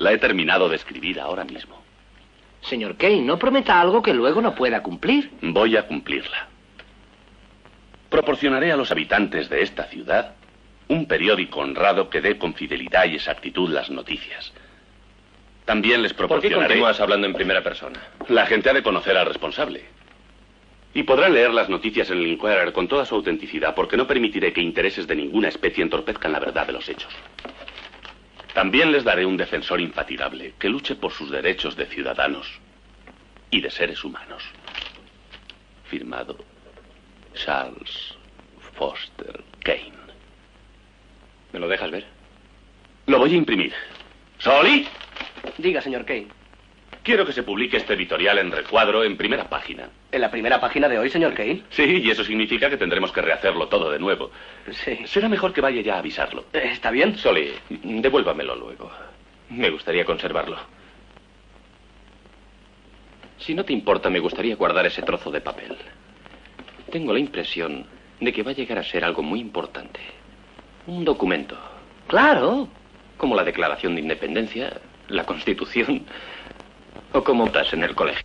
La he terminado de escribir ahora mismo. Señor Kane, no prometa algo que luego no pueda cumplir. Voy a cumplirla. Proporcionaré a los habitantes de esta ciudad un periódico honrado que dé con fidelidad y exactitud las noticias. También les ¿Por qué proporcionaré... continúas hablando en primera persona? La gente ha de conocer al responsable. Y podrán leer las noticias en el Inquirer con toda su autenticidad, porque no permitiré que intereses de ninguna especie entorpezcan la verdad de los hechos. También les daré un defensor infatigable que luche por sus derechos de ciudadanos y de seres humanos. Firmado Charles Foster Kane. ¿Me lo dejas ver? Lo voy a imprimir. ¡Soli! Diga, señor Kane. Quiero que se publique este editorial en recuadro en primera página. ¿En la primera página de hoy, señor Kane? Sí, y eso significa que tendremos que rehacerlo todo de nuevo. Sí. Será mejor que vaya ya a avisarlo. Eh, ¿Está bien? Soli, devuélvamelo luego. Me gustaría conservarlo. Si no te importa, me gustaría guardar ese trozo de papel. Tengo la impresión de que va a llegar a ser algo muy importante. Un documento. Claro. Como la Declaración de Independencia, la Constitución o como estás en el colegio.